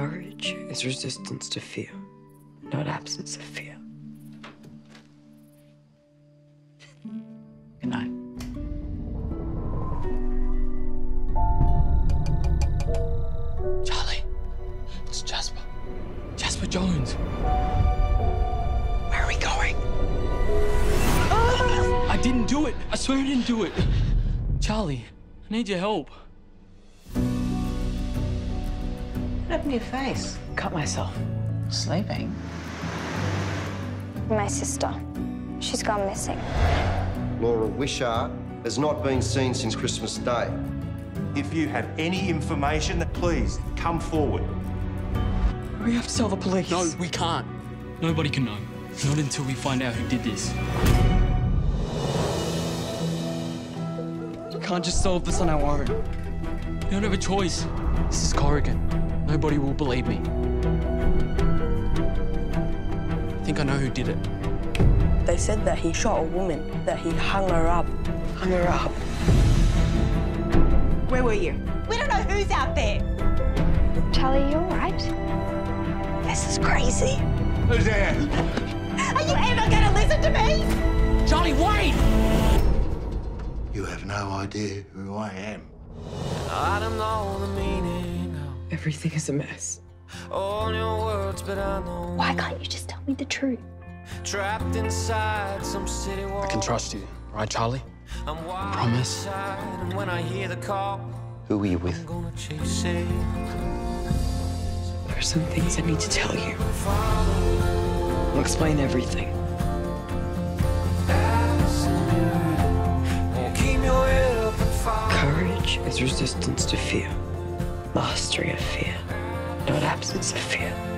Courage is resistance to fear, not absence of fear. Good night. Charlie, it's Jasper. Jasper Jones. Where are we going? I didn't do it. I swear I didn't do it. Charlie, I need your help. Happened to your face? Cut myself. Sleeping? My sister. She's gone missing. Laura Wishart has not been seen since Christmas Day. If you have any information, please come forward. We have to tell the police. No, we can't. Nobody can know. Not until we find out who did this. We can't just solve this on our own. We don't have a choice. This is Corrigan. Nobody will believe me. I think I know who did it. They said that he shot a woman, that he hung her up. Hung her up. Where were you? We don't know who's out there. Charlie, you alright? This is crazy. Who's there? Are you ever going to listen to me? Charlie, wait! You have no idea who I am. I don't know the meaning of Everything is a mess. all your words, but I know Why can't you just tell me the truth? trapped inside some city wall. I can trust you, right, Charlie? I'm wild Promise. inside, and when I hear the call, Who were you with? I'm gonna chase it. There are some things I need to tell you. I'll explain everything. Won't keep your head up and fall. Courage is resistance to fear, mastery of fear, not absence of fear.